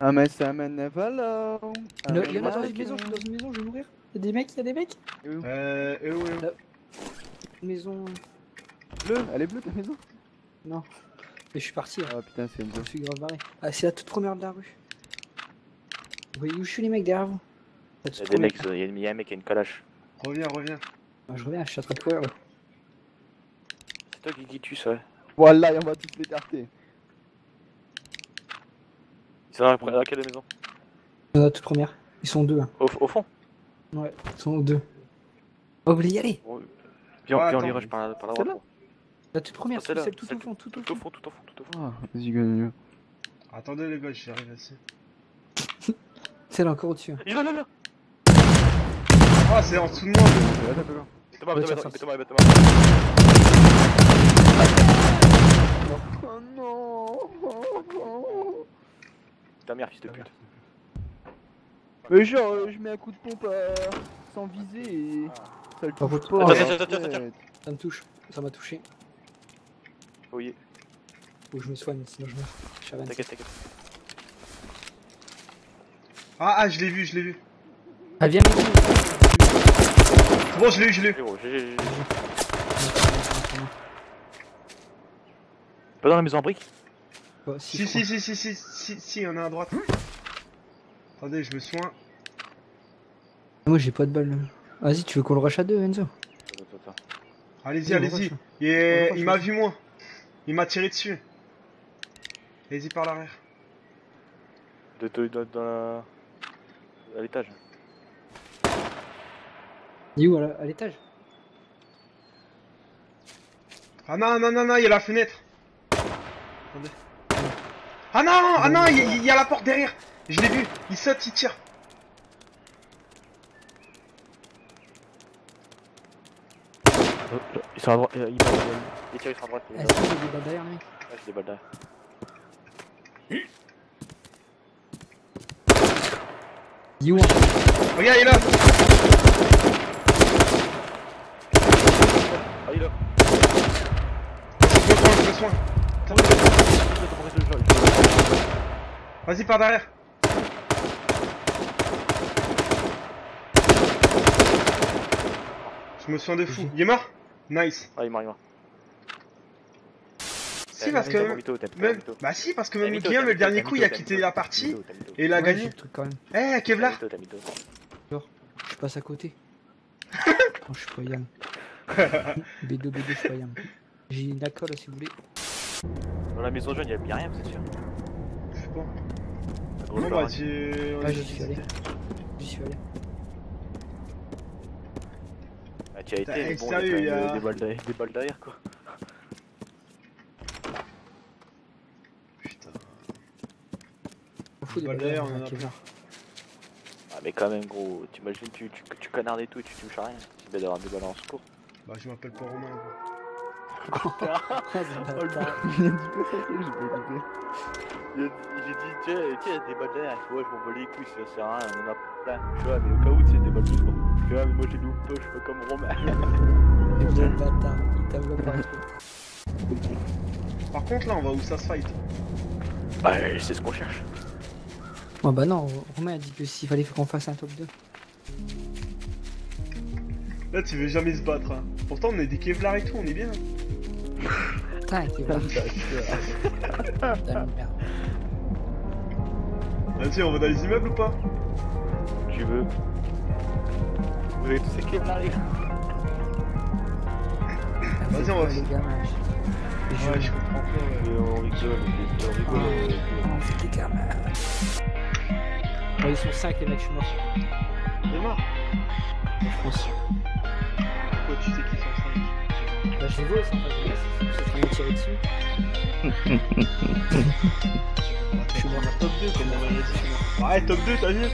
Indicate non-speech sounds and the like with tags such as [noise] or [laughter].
Ah mais ça me never low. Il y en a- il y en a dans une maison, je suis dans une maison, je vais mourir. Y'a des mecs, y'a des mecs Euh, eh ouais. Maison. Bleue, elle est bleue ta maison? Non. Mais je suis parti, là. Ah putain c'est une je suis grave barré. Ah, c'est la toute première de la rue. Vous voyez où je suis, les mecs, derrière vous? La Il y toute a des mecs, il y a- il y a un mec qui a une calache. Reviens, reviens. Ah, je reviens, je suis en train de courir, là. C'est toi qui qui tue ça. Voilà, et on va tous l'écarter. Dans la première laquelle de maison La toute première. Ils sont deux, hein. au, au fond Ouais, ils sont deux. Oh, vous voulez y aller? Bon, Viens, Ouais, viens, on les attends. rush par, par la C'est droite. La toute première, C'est c'est celle tout celle au fond, tout au Tout au fond. fond, tout au fond, tout au fond. Ah, vas-y gagne. Attendez les gars, j'arrive assez. [laughs] Celle encore au-dessus. hein. Il est là, là, là Ah, c'est en dessous de moi. Thomas, Ouais, Thomas, tiens, Thomas, ça, Thomas, Thomas. Oh non Ta mère, fils de pute. Mais genre, euh, je mets un coup de pompe euh, sans viser et ça le touche pas. Attends, en attends, attends, attends. Ça me touche. Ça m'a touché. Oui, Faut que je me soigne, sinon je meurs. Je suis à 27. t'inquiète, t'inquiète. Ah, ah, je l'ai vu, je l'ai vu. Ah, viens, bon, je l'ai eu, je l'ai eu. Pas dans la maison en briques? Oh, si, Si, si, si, si, si, si, si, il y en a à droite. Attendez, je me soigne. crois. Moi, j'ai pas de balle. là. Vas-y, tu veux qu'on le rush à deux, Enzo? Allez-y, allez-y. rush. Il, m'a vu moi. Il m'a tiré dessus. Allez-y par l'arrière. De, dans la... À l'étage. Il est où, à l'étage? Ah non, non, non, non, il y a la fenêtre. Attendez. Ah non, ah non, il y, il y a la porte derrière. Je l'ai vu. Il saute, il tire. Ils sont à droite, ils sont à droite. Les tirs, ils sont à droite. Ah, si, j'ai des balles derrière, mec. Ouais, j'ai des balles derrière. Il est où Regarde, il est là. Ah, il est là. Je me soigne, je soigne. Vas-y par derrière. Je me soigne de fou. Il est mort? Nice. Ah, il est mort, il est mort. Si, parce que... Même... Bah si, parce que même Guillaume, le dernier coup, il a quitté la partie et il a Ouais, gagné. j'ai le truc quand même. Eh, Kevlar Je passe à côté. [laughs] oh, je suis pas Yann. B2, B2, je suis pas Yann. J'ai une acole si vous voulez. Dans la maison jaune, y'a y'a rien, vous êtes sûr Je sais pas. Grosse Non, bah tu... on Ah, a j'y suis allé. J'y suis allé. Ah, tu as été, mais bon, sérieux, il y a des balles derrière, des balles derrière quoi. Putain. On fout des Balle balles derrière, on en a Kevlar. Ah, mais quand même, gros, t'imagines, tu, tu, tu canardes et tout et tu touches à rien. C'est bien d'avoir des balles en secours. Bah je m'appelle pas Romain. gros. J'ai dit- dit, tiens, tiens, y'a des balles derrière. Fait, ouais, je m'en les couilles, ça sert à rien, on en a plein. Fais, ouais, mais au cas où, tu sais, des balles. Je fais, ouais, mais moi j'ai loupe pas, je fais comme Romain. Par contre là, on va où ça se fight Bah, c'est ce qu'on cherche. Oh bah non, Romain a dit que s'il fallait qu'on fasse un top 2. Là, tu veux jamais se battre. Hein. Pourtant, on est des Kevlar et tout, on est bien. Putain, Kevlar. Putain de merde. Vas-y, on va dans les immeubles ou pas Tu veux. Vous avez tous ces Kevlar, les gars. Vas-y, on va- Les gamins. Je- Ouais, je comprends pas. ouais. On rigole, on rigole. et- Oh, c'est des gamins. Oh, ils sont 5 les mecs, je suis mort. Il est mort. Je pense. Pourquoi tu sais qu'ils sont 5 je les vois, ils sont pas de c'est en tirer dessus. [laughs] Je suis mort. Top 2, comment on va y aller Ouais, top 2, t'as vu?